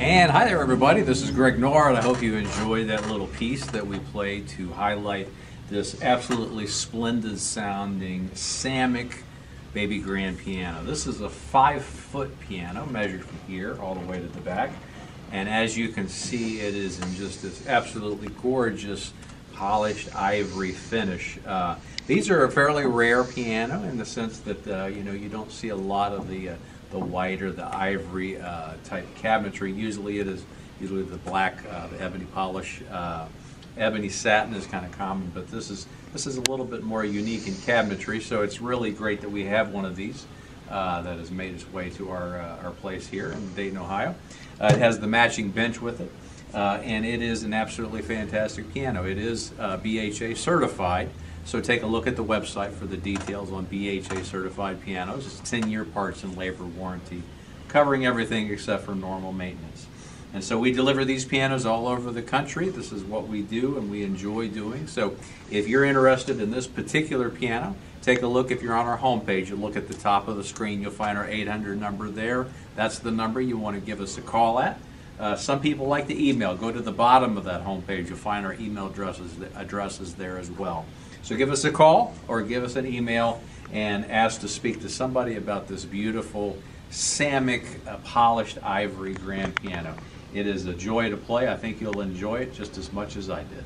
And hi there, everybody. This is Greg Nord. I hope you enjoyed that little piece that we played to highlight this absolutely splendid sounding Samick baby grand piano. This is a five foot piano measured from here all the way to the back. And as you can see, it is in just this absolutely gorgeous polished ivory finish. Uh, these are a fairly rare piano in the sense that uh, you know you don't see a lot of the uh, the white or the ivory uh, type cabinetry. Usually it is usually the black, uh, the ebony polish. Uh, ebony satin is kind of common, but this is this is a little bit more unique in cabinetry. So it's really great that we have one of these. Uh, that has made its way to our, uh, our place here in Dayton, Ohio. Uh, it has the matching bench with it, uh, and it is an absolutely fantastic piano. It is uh, BHA certified, so take a look at the website for the details on BHA certified pianos. It's 10 year parts and labor warranty, covering everything except for normal maintenance. And so we deliver these pianos all over the country. This is what we do and we enjoy doing. So if you're interested in this particular piano, take a look. If you're on our homepage, you look at the top of the screen, you'll find our 800 number there. That's the number you want to give us a call at. Uh, some people like to email. Go to the bottom of that homepage. You'll find our email addresses, addresses there as well. So give us a call or give us an email and ask to speak to somebody about this beautiful Samick uh, polished ivory grand piano. It is a joy to play. I think you'll enjoy it just as much as I did.